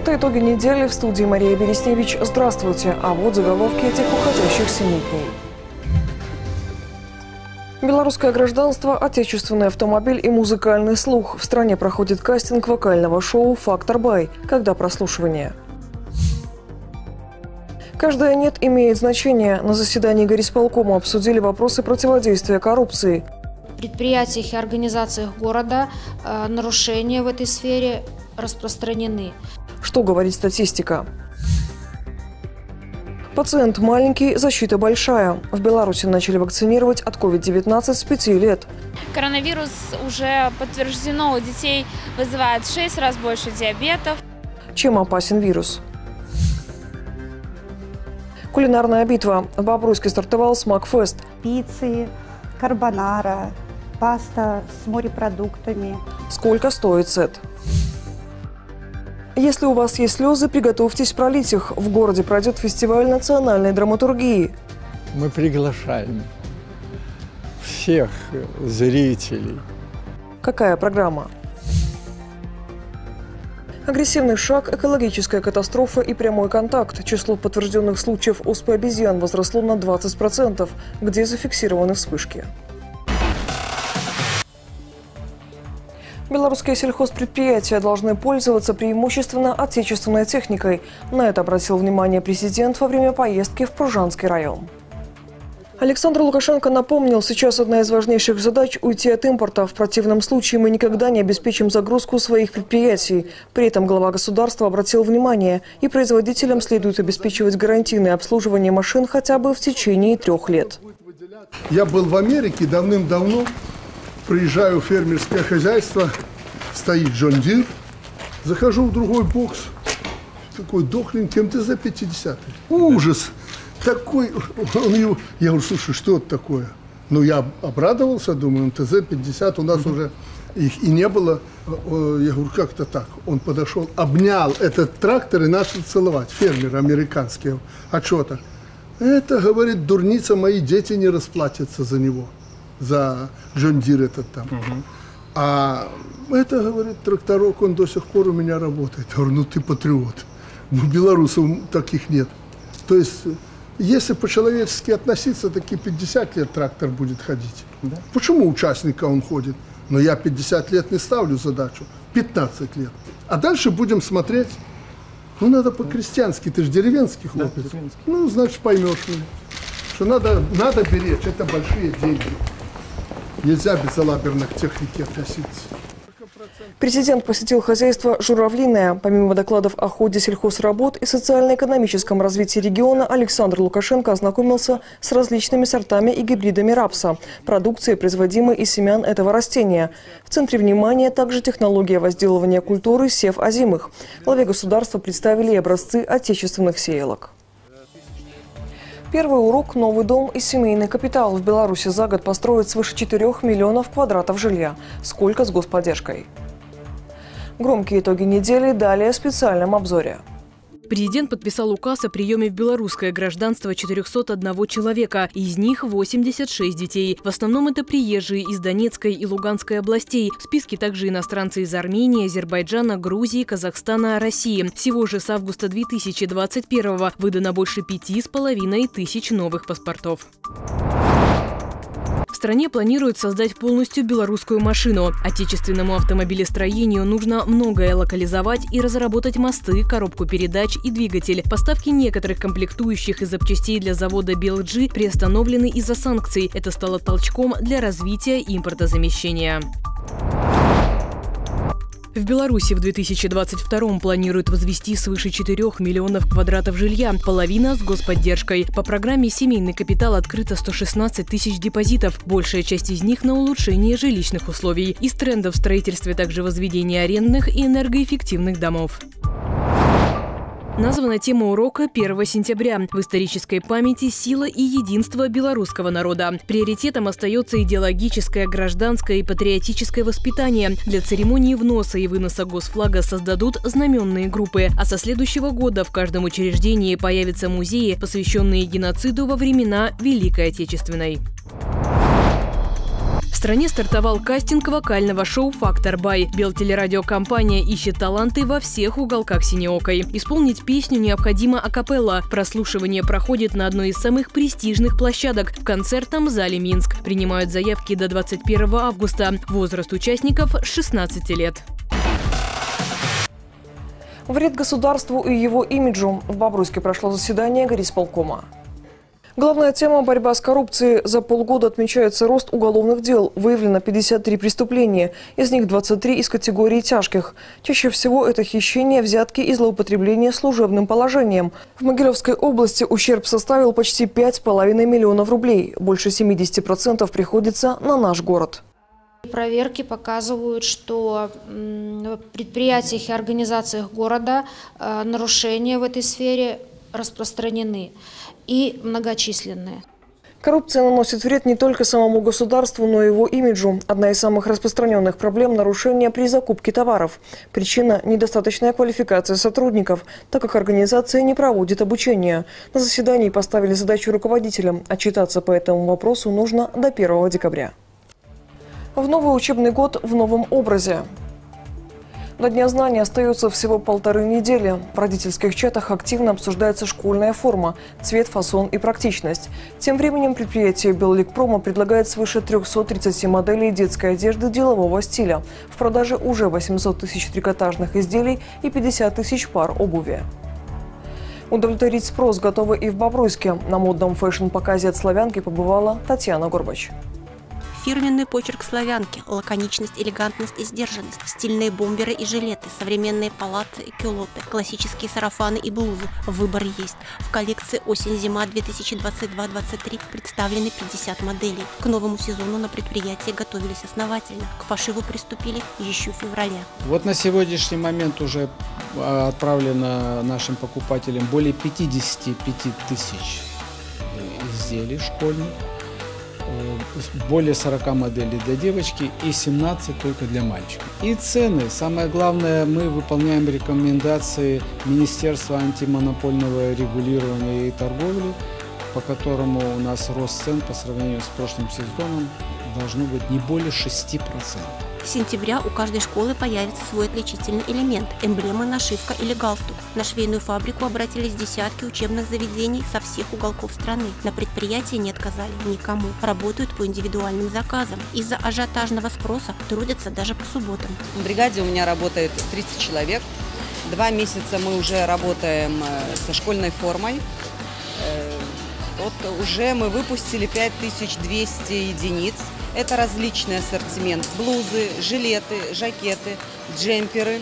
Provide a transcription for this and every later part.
Это итоги недели в студии Мария Бересневич. Здравствуйте. А вот заголовки этих уходящих семи дней. Белорусское гражданство, отечественный автомобиль и музыкальный слух. В стране проходит кастинг вокального шоу «Фактор Бай». Когда прослушивание? Каждое «нет» имеет значение. На заседании горисполкома обсудили вопросы противодействия коррупции. В предприятиях и организациях города э, нарушения в этой сфере распространены. Что говорит статистика? Пациент маленький, защита большая. В Беларуси начали вакцинировать от COVID-19 с 5 лет. Коронавирус уже подтверждено у детей вызывает в 6 раз больше диабетов. Чем опасен вирус? Кулинарная битва. В Бобруйске стартовал Смакфест. пиццы, карбонара, паста с морепродуктами. Сколько стоит сет? Если у вас есть слезы, приготовьтесь пролить их. В городе пройдет фестиваль национальной драматургии. Мы приглашаем всех зрителей. Какая программа? Агрессивный шаг, экологическая катастрофа и прямой контакт. Число подтвержденных случаев оспы обезьян возросло на 20%, где зафиксированы вспышки. Белорусские сельхозпредприятия должны пользоваться преимущественно отечественной техникой. На это обратил внимание президент во время поездки в Пружанский район. Александр Лукашенко напомнил, сейчас одна из важнейших задач – уйти от импорта. В противном случае мы никогда не обеспечим загрузку своих предприятий. При этом глава государства обратил внимание, и производителям следует обеспечивать гарантийное обслуживание машин хотя бы в течение трех лет. Я был в Америке давным-давно, приезжаю в фермерское хозяйство, стоит John Deere, захожу в другой бокс, такой дохленький МТЗ-50. Ужас! такой, он его, я говорю, слушай, что это такое? Ну, я обрадовался, думаю, МТЗ-50 у нас уже их и не было. Я говорю, как это так? Он подошел, обнял этот трактор и начал целовать. Фермер американский. А так? Это, говорит, дурница, мои дети не расплатятся за него, за John Deere этот там. Угу. А это, говорит, тракторок, он до сих пор у меня работает. Я говорю, ну ты патриот. У белорусов таких нет. То есть если по-человечески относиться, таки 50 лет трактор будет ходить. Да? Почему участника он ходит? Но я 50 лет не ставлю задачу, 15 лет. А дальше будем смотреть. Ну, надо по-крестьянски, ты же деревенский хлопец. Да, ну, значит, поймешь меня, что надо, надо беречь, это большие деньги. Нельзя без безалаберно к технике относиться. Президент посетил хозяйство «Журавлиное». Помимо докладов о ходе сельхозработ и социально-экономическом развитии региона, Александр Лукашенко ознакомился с различными сортами и гибридами рапса, продукцией, производимой из семян этого растения. В центре внимания также технология возделывания культуры сев озимых. Главе государства представили образцы отечественных сеялок. Первый урок – новый дом и семейный капитал. В Беларуси за год построят свыше 4 миллионов квадратов жилья. Сколько с господдержкой? Громкие итоги недели далее в специальном обзоре. Президент подписал указ о приеме в белорусское гражданство 401 человека, из них 86 детей. В основном это приезжие из Донецкой и Луганской областей. В списке также иностранцы из Армении, Азербайджана, Грузии, Казахстана, России. Всего же с августа 2021 выдано больше пяти с половиной тысяч новых паспортов стране планируют создать полностью белорусскую машину. Отечественному автомобилестроению нужно многое локализовать и разработать мосты, коробку передач и двигатель. Поставки некоторых комплектующих и запчастей для завода BLG приостановлены из-за санкций. Это стало толчком для развития импортозамещения. В Беларуси в 2022 планируют возвести свыше 4 миллионов квадратов жилья, половина с господдержкой. По программе «Семейный капитал» открыто 116 тысяч депозитов, большая часть из них на улучшение жилищных условий. Из трендов в строительстве также возведение арендных и энергоэффективных домов. Названа тема урока 1 сентября. В исторической памяти сила и единство белорусского народа. Приоритетом остается идеологическое, гражданское и патриотическое воспитание. Для церемонии вноса и выноса госфлага создадут знаменные группы. А со следующего года в каждом учреждении появятся музеи, посвященные геноциду во времена Великой Отечественной стране стартовал кастинг вокального шоу «Фактор Бай». Белтелерадиокомпания ищет таланты во всех уголках Синеокой. Исполнить песню необходимо акапелла. Прослушивание проходит на одной из самых престижных площадок – в концертном зале «Минск». Принимают заявки до 21 августа. Возраст участников – 16 лет. Вред государству и его имиджу. В Бобруйске прошло заседание горисполкома. Главная тема – борьба с коррупцией. За полгода отмечается рост уголовных дел. Выявлено 53 преступления. Из них 23 из категории тяжких. Чаще всего это хищение, взятки и злоупотребление служебным положением. В Могилевской области ущерб составил почти 5,5 миллионов рублей. Больше 70% приходится на наш город. Проверки показывают, что в предприятиях и организациях города э, нарушения в этой сфере распространены и многочисленные. Коррупция наносит вред не только самому государству, но и его имиджу. Одна из самых распространенных проблем – нарушения при закупке товаров. Причина – недостаточная квалификация сотрудников, так как организация не проводит обучение. На заседании поставили задачу руководителям. Отчитаться по этому вопросу нужно до 1 декабря. В новый учебный год в новом образе. До Дня знаний остается всего полторы недели. В родительских чатах активно обсуждается школьная форма, цвет, фасон и практичность. Тем временем предприятие «Беллегпрома» предлагает свыше 337 моделей детской одежды делового стиля. В продаже уже 800 тысяч трикотажных изделий и 50 тысяч пар обуви. Удовлетворить спрос готовы и в Бобруйске. На модном fashion-показе от славянки побывала Татьяна Горбач. Фирменный почерк славянки, лаконичность, элегантность и сдержанность, стильные бомберы и жилеты, современные палаты и кюлоты, классические сарафаны и блузы. Выбор есть. В коллекции осень-зима 2022-2023 представлены 50 моделей. К новому сезону на предприятии готовились основательно. К пошиву приступили еще в феврале. Вот на сегодняшний момент уже а, отправлено нашим покупателям более 55 тысяч изделий школьных более 40 моделей для девочки и 17 только для мальчика. И цены. Самое главное, мы выполняем рекомендации Министерства антимонопольного регулирования и торговли, по которому у нас рост цен по сравнению с прошлым сезоном должно быть не более 6%. С сентября у каждой школы появится свой отличительный элемент – эмблема, нашивка или галстук. На швейную фабрику обратились десятки учебных заведений со всех уголков страны. На предприятии не отказали никому. Работают по индивидуальным заказам. Из-за ажиотажного спроса трудятся даже по субботам. В бригаде у меня работает 30 человек. Два месяца мы уже работаем э, со школьной формой. Э, вот уже мы выпустили 5200 единиц. Это различный ассортимент. Блузы, жилеты, жакеты, джемперы,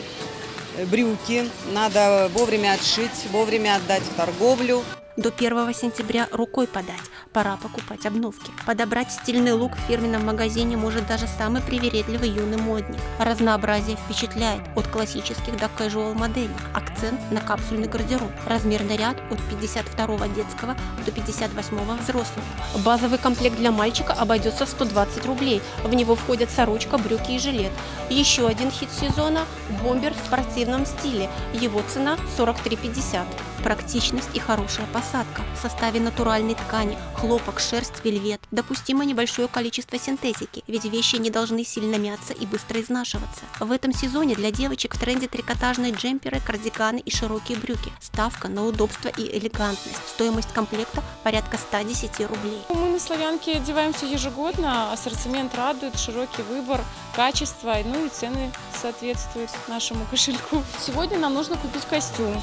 брюки. Надо вовремя отшить, вовремя отдать в торговлю. До 1 сентября рукой подать. Пора покупать обновки. Подобрать стильный лук в фирменном магазине может даже самый привередливый юный модник. Разнообразие впечатляет от классических до casual моделей. Акцент на капсульный гардероб. Размерный ряд от 52 детского до 58 взрослого. Базовый комплект для мальчика обойдется в 120 рублей. В него входят сорочка, брюки и жилет. Еще один хит сезона – бомбер в спортивном стиле. Его цена 43,50. Практичность и хорошая посадка в составе натуральной ткани, хлопок, шерсть, вельвет. Допустимо небольшое количество синтетики, ведь вещи не должны сильно мяться и быстро изнашиваться. В этом сезоне для девочек в тренде трикотажные джемперы, кардиганы и широкие брюки. Ставка на удобство и элегантность. Стоимость комплекта порядка 110 рублей. Мы на Славянке одеваемся ежегодно, ассортимент радует, широкий выбор, качество, ну и цены соответствуют нашему кошельку. Сегодня нам нужно купить костюм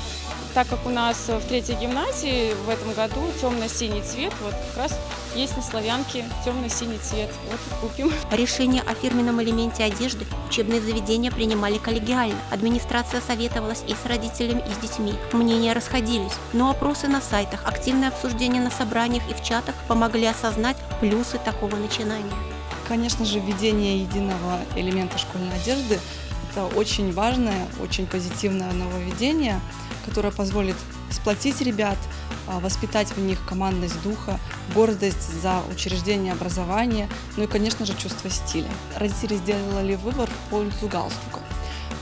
так как у нас в третьей гимназии в этом году темно-синий цвет, вот как раз есть на славянке темно-синий цвет. Вот купим. Решение о фирменном элементе одежды учебные заведения принимали коллегиально. Администрация советовалась и с родителями, и с детьми. Мнения расходились. Но опросы на сайтах, активное обсуждение на собраниях и в чатах помогли осознать плюсы такого начинания. Конечно же, введение единого элемента школьной одежды – это очень важное, очень позитивное нововведение – которая позволит сплотить ребят, а, воспитать в них командность духа, гордость за учреждение образования, ну и, конечно же, чувство стиля. Родители сделали выбор в пользу галстука.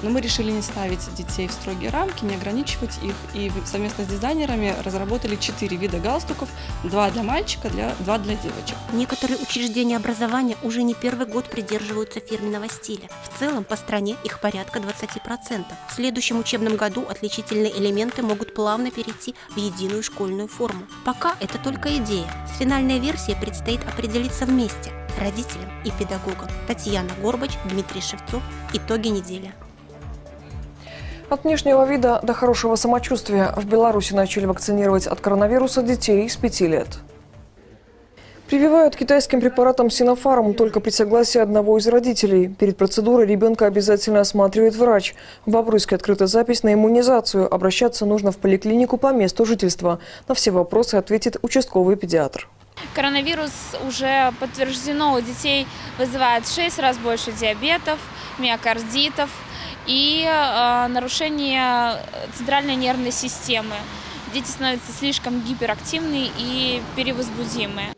Но мы решили не ставить детей в строгие рамки, не ограничивать их. И совместно с дизайнерами разработали четыре вида галстуков. Два для мальчика, для, два для девочек. Некоторые учреждения образования уже не первый год придерживаются фирменного стиля. В целом по стране их порядка 20%. В следующем учебном году отличительные элементы могут плавно перейти в единую школьную форму. Пока это только идея. С финальной версией предстоит определиться вместе – родителям и педагогам. Татьяна Горбач, Дмитрий Шевцов. Итоги недели. От внешнего вида до хорошего самочувствия в Беларуси начали вакцинировать от коронавируса детей с 5 лет. Прививают китайским препаратом Синофарм только при согласии одного из родителей. Перед процедурой ребенка обязательно осматривает врач. В Бобруйске открыта запись на иммунизацию. Обращаться нужно в поликлинику по месту жительства. На все вопросы ответит участковый педиатр. Коронавирус уже подтверждено у детей вызывает в 6 раз больше диабетов, миокардитов и э, нарушение центральной нервной системы. Дети становятся слишком гиперактивны и перевозбудимые.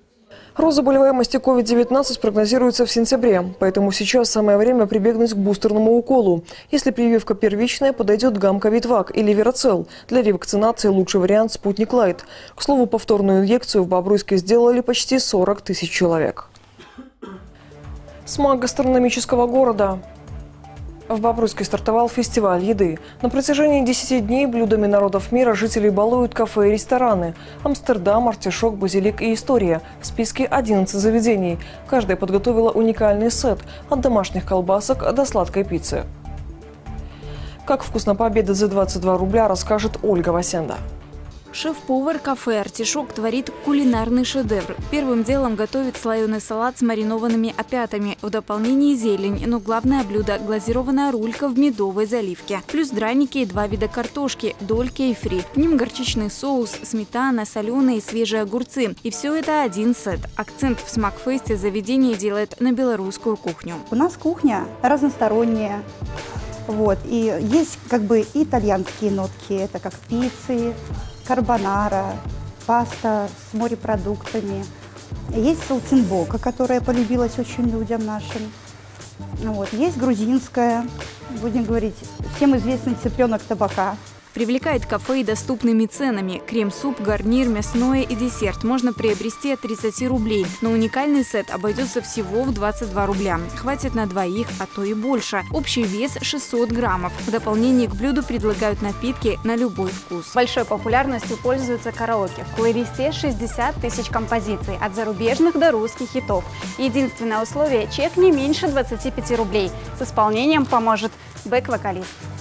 Рост заболеваемости COVID-19 прогнозируется в сентябре, поэтому сейчас самое время прибегнуть к бустерному уколу. Если прививка первичная, подойдет гамковитвак или вероцел. Для ревакцинации лучший вариант спутник Лайт. К слову, повторную инъекцию в Бобруйске сделали почти 40 тысяч человек. Смак гастрономического города. В Бобруйске стартовал фестиваль еды. На протяжении 10 дней блюдами народов мира жители балуют кафе и рестораны. Амстердам, Артишок, Базилик и История. В списке 11 заведений. Каждая подготовила уникальный сет – от домашних колбасок до сладкой пиццы. Как вкусно пообедать за 22 рубля, расскажет Ольга Васенда. Шеф-повар кафе «Артишок» творит кулинарный шедевр. Первым делом готовит слоеный салат с маринованными опятами. В дополнение зелень, но главное блюдо – глазированная рулька в медовой заливке. Плюс драники и два вида картошки – дольки и фри. К ним горчичный соус, сметана, соленые и свежие огурцы. И все это один сет. Акцент в смакфесте заведение делает на белорусскую кухню. У нас кухня разносторонняя. Вот. И есть как бы итальянские нотки, это как пиццы, карбонара, паста с морепродуктами. Есть салтинбока, которая полюбилась очень людям нашим. Вот. Есть грузинская, будем говорить, всем известный цыпленок табака. Привлекает кафе и доступными ценами. Крем-суп, гарнир, мясное и десерт можно приобрести от 30 рублей. Но уникальный сет обойдется всего в 22 рубля. Хватит на двоих, а то и больше. Общий вес 600 граммов. В дополнение к блюду предлагают напитки на любой вкус. Большой популярностью пользуется караоке. В плейлисте 60 тысяч композиций, от зарубежных до русских хитов. Единственное условие – чек не меньше 25 рублей. С исполнением поможет бэк-вокалист.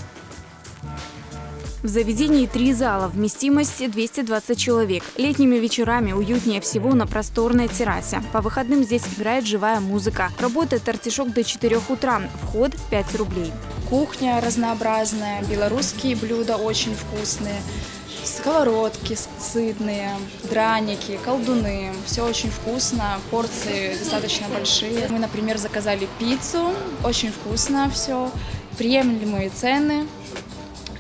В заведении три зала, вместимость 220 человек. Летними вечерами уютнее всего на просторной террасе. По выходным здесь играет живая музыка. Работает артишок до 4 утра. Вход 5 рублей. Кухня разнообразная, белорусские блюда очень вкусные. Сковородки сытные, драники, колдуны. Все очень вкусно, порции достаточно большие. Мы, например, заказали пиццу, очень вкусно все, приемлемые цены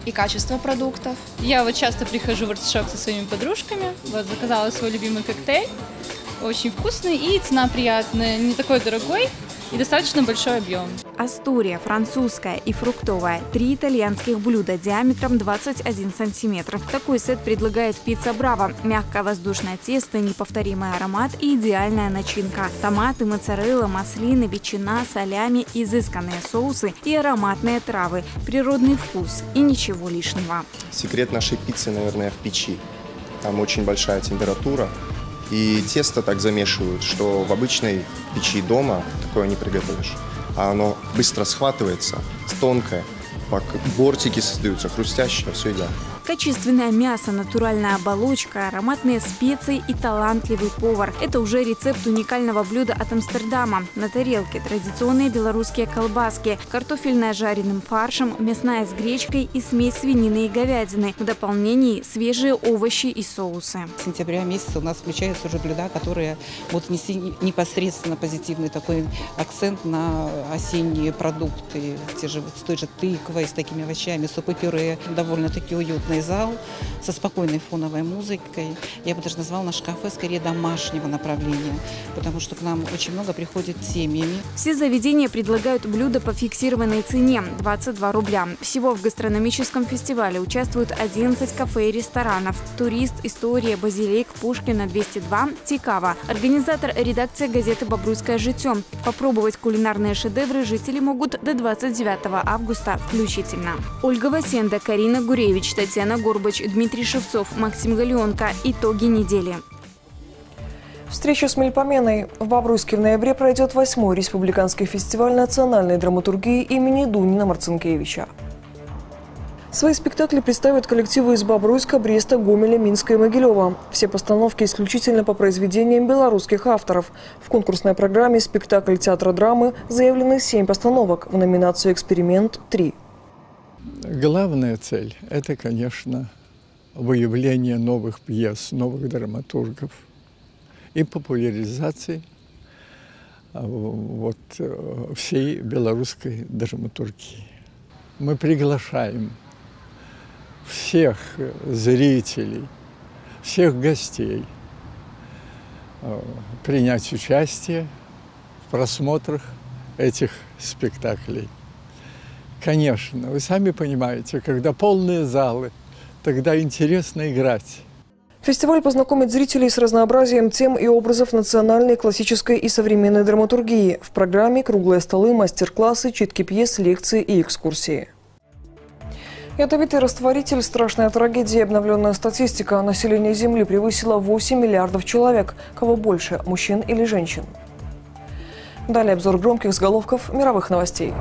и качество продуктов. Я вот часто прихожу в артишок со своими подружками, вот заказала свой любимый коктейль, очень вкусный и цена приятная, не такой дорогой и достаточно большой объем. Астория, французская и фруктовая. Три итальянских блюда диаметром 21 сантиметр. Такой сет предлагает пицца Браво. Мягкое воздушное тесто, неповторимый аромат и идеальная начинка. Томаты, моцарелла, маслины, ветчина, солями, изысканные соусы и ароматные травы. Природный вкус и ничего лишнего. Секрет нашей пиццы, наверное, в печи. Там очень большая температура, и тесто так замешивают, что в обычной печи дома такое не приготовишь. А оно быстро схватывается, тонкое, бортики создаются, хрустящее, все идеально. Качественное мясо, натуральная оболочка, ароматные специи и талантливый повар. Это уже рецепт уникального блюда от Амстердама. На тарелке традиционные белорусские колбаски, картофельная жареным фаршем, мясная с гречкой и смесь свинины и говядины. В дополнении свежие овощи и соусы. С сентября месяца у нас включаются уже блюда, которые будут нести непосредственно позитивный такой акцент на осенние продукты. Те же, с той же тыквой, с такими овощами, супы-пюре довольно-таки концертный зал со спокойной фоновой музыкой. Я бы даже назвала наш кафе скорее домашнего направления, потому что к нам очень много приходит семьями. Все заведения предлагают блюда по фиксированной цене – 22 рубля. Всего в гастрономическом фестивале участвуют 11 кафе и ресторанов. «Турист», «История», «Базилик», «Пушкина», 202, «Тикава». Организатор – редакция газеты «Бобруйское житё». Попробовать кулинарные шедевры жители могут до 29 августа включительно. Ольга Васенда, Карина Гуревич, Татьяна Горбач, Дмитрий Шевцов, Максим Галеонко. Итоги недели. Встреча с Мельпоменой. В Бобруйске в ноябре пройдет восьмой республиканский фестиваль национальной драматургии имени Дунина Марцинкевича. Свои спектакли представят коллективы из Бобруйска, Бреста, Гомеля, Минска и Могилева. Все постановки исключительно по произведениям белорусских авторов. В конкурсной программе «Спектакль театра драмы» заявлены семь постановок, в номинацию «Эксперимент» – три. Главная цель – это, конечно, выявление новых пьес, новых драматургов и популяризации а, вот, э, всей белорусской драматургии. Мы приглашаем всех зрителей, всех гостей э, принять участие в просмотрах этих спектаклей. Конечно, вы сами понимаете, когда полные залы, тогда интересно играть. Фестиваль познакомит зрителей с разнообразием тем и образов национальной, классической и современной драматургии. В программе круглые столы, мастер-классы, читки пьес, лекции и экскурсии. Ядовитый растворитель – страшная трагедия. Обновленная статистика. Население Земли превысило 8 миллиардов человек. Кого больше – мужчин или женщин? Далее обзор громких заголовков мировых новостей.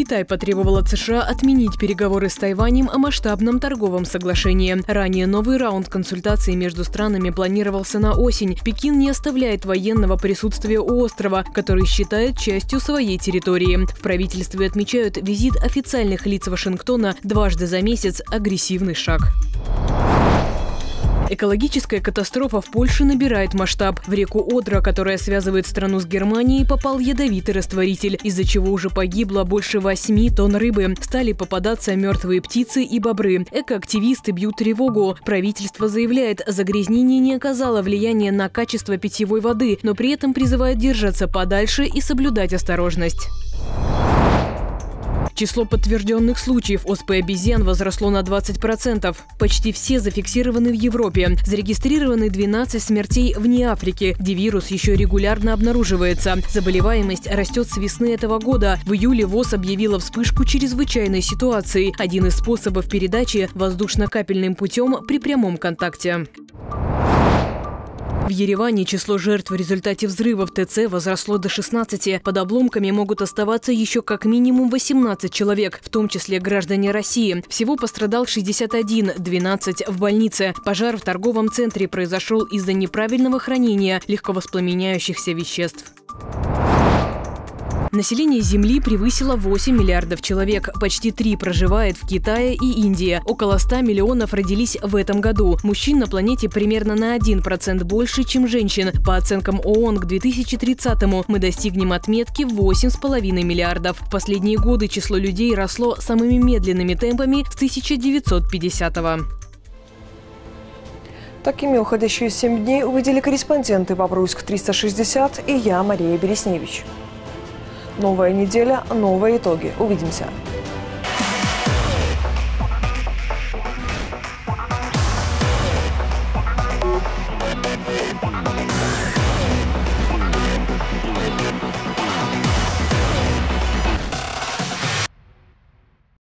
Китай потребовал от США отменить переговоры с Тайванем о масштабном торговом соглашении. Ранее новый раунд консультаций между странами планировался на осень. Пекин не оставляет военного присутствия у острова, который считает частью своей территории. В правительстве отмечают визит официальных лиц Вашингтона дважды за месяц – агрессивный шаг. Экологическая катастрофа в Польше набирает масштаб. В реку Одра, которая связывает страну с Германией, попал ядовитый растворитель, из-за чего уже погибло больше 8 тонн рыбы. Стали попадаться мертвые птицы и бобры. Экоактивисты бьют тревогу. Правительство заявляет, загрязнение не оказало влияния на качество питьевой воды, но при этом призывает держаться подальше и соблюдать осторожность. Число подтвержденных случаев оспы обезьян возросло на 20%. Почти все зафиксированы в Европе. Зарегистрированы 12 смертей вне Африки, где вирус еще регулярно обнаруживается. Заболеваемость растет с весны этого года. В июле ВОЗ объявила вспышку чрезвычайной ситуации. Один из способов передачи – воздушно-капельным путем при прямом контакте. В Ереване число жертв в результате взрывов ТЦ возросло до 16. Под обломками могут оставаться еще как минимум 18 человек, в том числе граждане России. Всего пострадал 61, 12 в больнице. Пожар в торговом центре произошел из-за неправильного хранения легковоспламеняющихся веществ. Население Земли превысило 8 миллиардов человек. Почти 3 проживает в Китае и Индии. Около 100 миллионов родились в этом году. Мужчин на планете примерно на 1% больше, чем женщин. По оценкам ООН, к 2030-му мы достигнем отметки 8,5 миллиардов. В последние годы число людей росло самыми медленными темпами с 1950-го. Такими уходящие 7 дней увидели корреспонденты «Бобруйск-360» и я, Мария Бересневич. Новая неделя, новые итоги. Увидимся.